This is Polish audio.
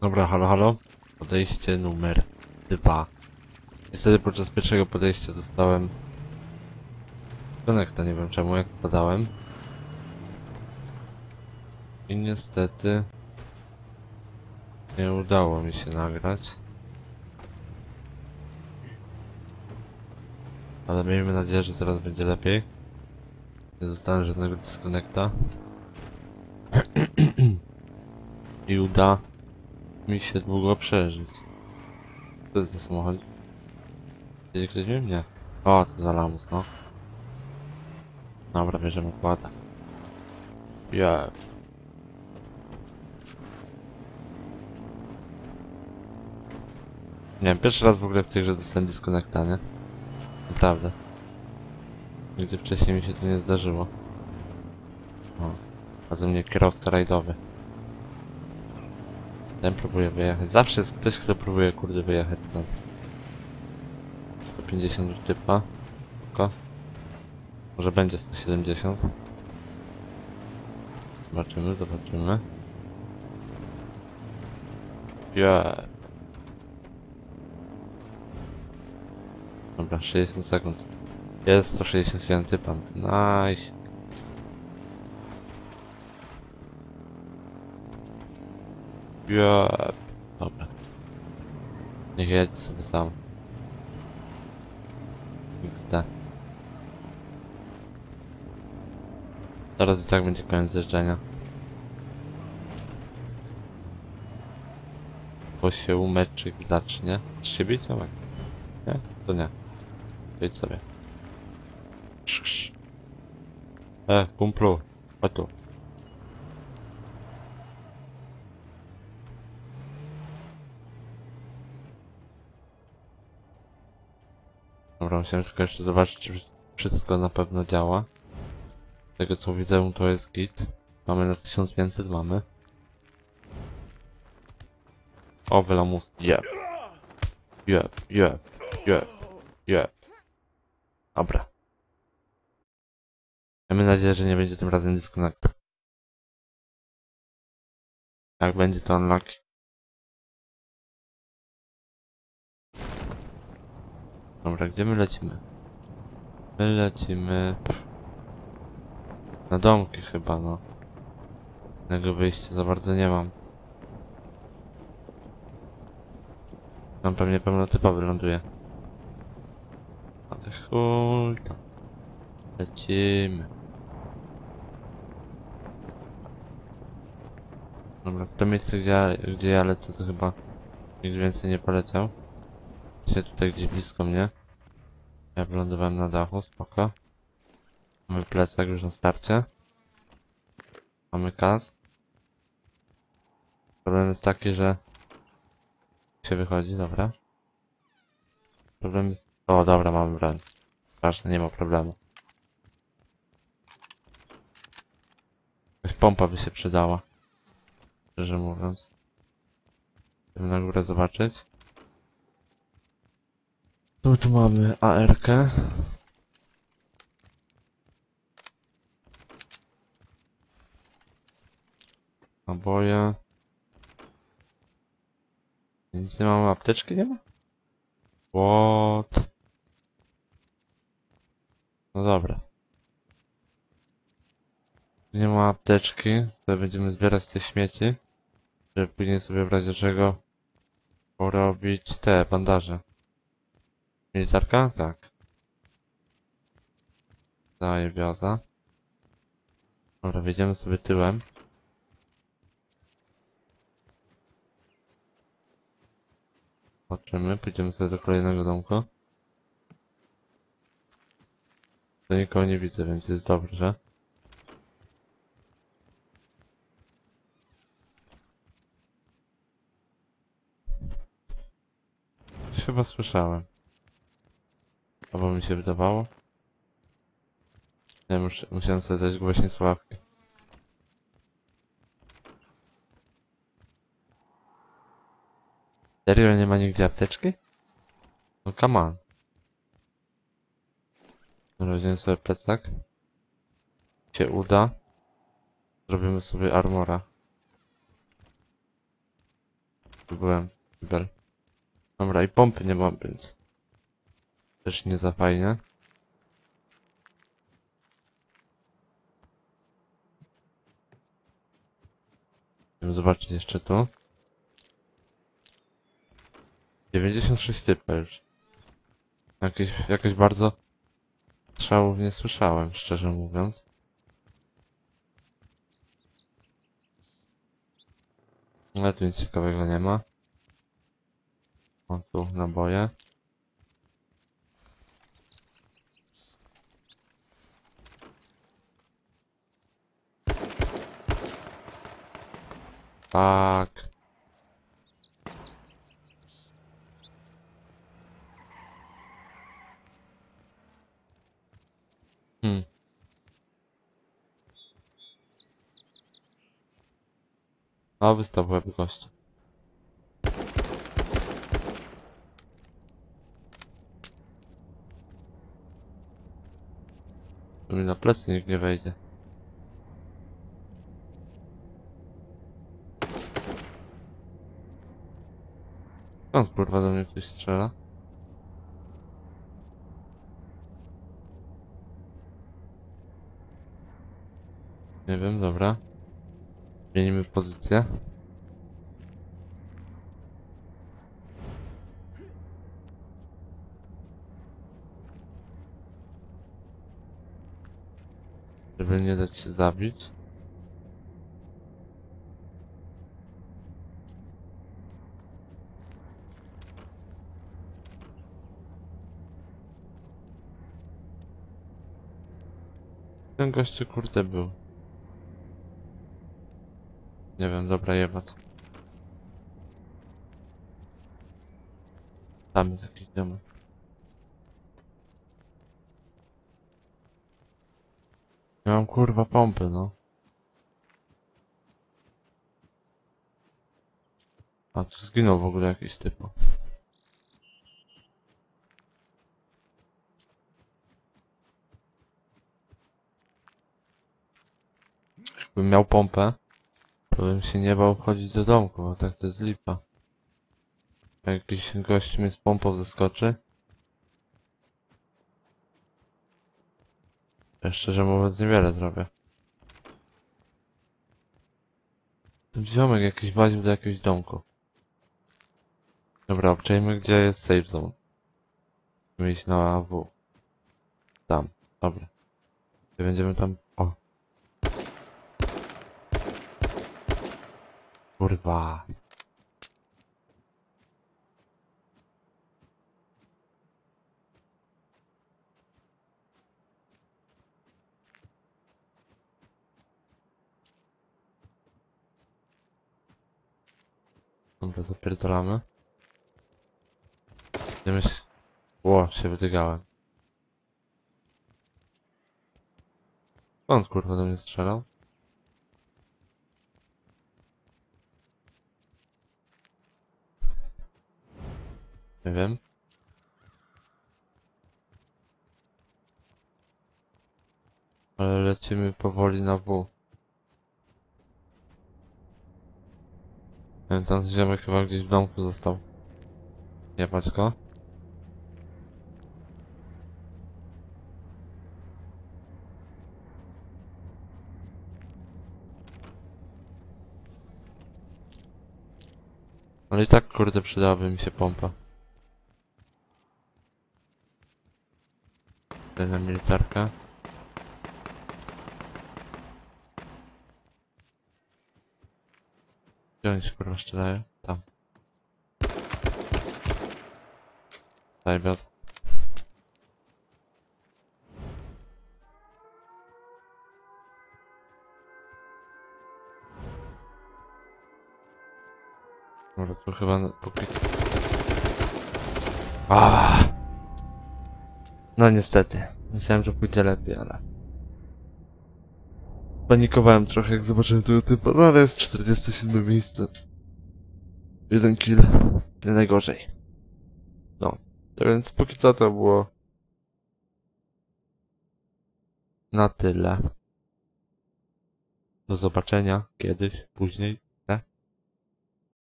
Dobra, halo, halo. Podejście numer dwa. Niestety podczas pierwszego podejścia dostałem konekta, nie wiem czemu, jak spadałem. I niestety nie udało mi się nagrać. Ale miejmy nadzieję, że teraz będzie lepiej. Nie dostanę żadnego dyskonekta. I uda mi się długo przeżyć. To jest za samochód? Gdzie ktoś mnie? Nie. O, to za lamus, no. Dobra, bierzemy kłada. Ja. Nie wiem, pierwszy raz w ogóle w tej grze dostałem disconnecta, nie? Naprawdę. Nigdy wcześniej mi się to nie zdarzyło. O. A ze mnie kierowca rajdowy. Ten próbuje wyjechać. Zawsze jest ktoś, kto próbuje kurde wyjechać stąd. 150 typa. Tylko. Może będzie 170. Zobaczymy, zobaczymy. Yeah. Dobra, 60 sekund. Jest 167 typa. Nice. Ja. Dobra. Niech jedzie sobie sam. XD. Teraz i tak będzie koniec zjeżdżenia. Bo się meczyk zacznie. Chcesz się bić? Dawaj. Nie? To nie. Idź sobie. E, kumplu. Chodź tu. Dobra, musiałem tylko jeszcze zobaczyć, czy wszystko na pewno działa. Z tego co widzę, to jest git. Mamy na 1500, mamy. O, wylamus. Jep. Jep, jep, jep, jep. Dobra. Mamy nadzieję, że nie będzie tym razem disconnect. Jak będzie to unlock. Dobra, gdzie my lecimy? My lecimy... Na domki chyba, no. Innego wyjścia za bardzo nie mam. Tam pewnie pełno typa wyląduje. Ale chuj tam. Lecimy. Dobra, to miejsce gdzie ja, gdzie ja lecę to chyba nikt więcej nie poleciał. Się tutaj gdzieś blisko mnie. Ja wylądowałem na dachu, spoko. Mamy plecak już na starcie. Mamy kas. Problem jest taki, że się wychodzi, dobra. Problem jest... O, dobra, mamy broń. Ważne, nie ma problemu. Jakaś pompa by się przydała. Szczerze mówiąc. Chcemy na górę zobaczyć. Tu, tu mamy ARK. Naboje. Nic nie mamy, apteczki nie ma? What? No dobra. Nie ma apteczki, to będziemy zbierać te śmieci, żeby później sobie w razie czego porobić te bandaże. Militarka? Tak. Daję wioza. Dobra, wjedziemy sobie tyłem. Zobaczymy, pójdziemy sobie do kolejnego domku. To nikogo nie widzę, więc jest dobrze. Chyba słyszałem. Albo mi się wydawało. Nie, mus musiałem sobie dać głośniej słuchawki. Serio nie ma nigdzie apteczki? No come on. Weźmiemy sobie plecak. Się uda. Zrobimy sobie armora. Tu byłem. Bel. Dobra, i pompy nie mam, więc... Też nie za fajnie. Chcemy zobaczyć jeszcze tu. 96 typa już. Jakieś, jakoś bardzo strzałów nie słyszałem, szczerze mówiąc. Ale tu nic ciekawego nie ma. O, tu naboje. Tak. Hmm. Łeb gościa. Tu mi na plecy nikt nie wejdzie. Skąd kurwa do mnie ktoś strzela? Nie wiem, dobra. Zmienimy pozycję. Żeby nie dać się zabić. Ten gościu kurde był. Nie wiem, dobra jeba to. Tam jest jakiś domek. Nie mam kurwa pompy, no. A tu zginął w ogóle jakiś typ. Jakbym miał pompę, to bym się nie bał wchodzić do domku, bo tak to jest lipa. Jak jakiś gość mnie z pompą zaskoczy. Ja szczerze mówiąc niewiele zrobię. Ten ziomek jakiś właził do jakiegoś domku. Dobra, obczajmy gdzie jest safe zone. Iść na AW. Tam, dobra. I będziemy tam... O! Kurwa. Dobra, zapierdolamy. Nie myśl... Ło, się wydygałem. Skąd kurwa do mnie strzelał? Nie wiem. Ale lecimy powoli na W. Ten tam chyba gdzieś w domku został. Jebać go. Ale i tak kurde przydałaby mi się pompa. Kolejna militarka. Gdzie oni kurwa strzelają? Tam. Zajbiaz. Dobra, to chyba na-. Aaaa! No niestety. Myślałem, że pójdzie lepiej, ale... Panikowałem trochę, jak zobaczyłem tego typa, no ale jest 47 miejsce. Jeden kill. Nie najgorzej. No. Tak więc póki co to było... Na tyle. Do zobaczenia kiedyś, później.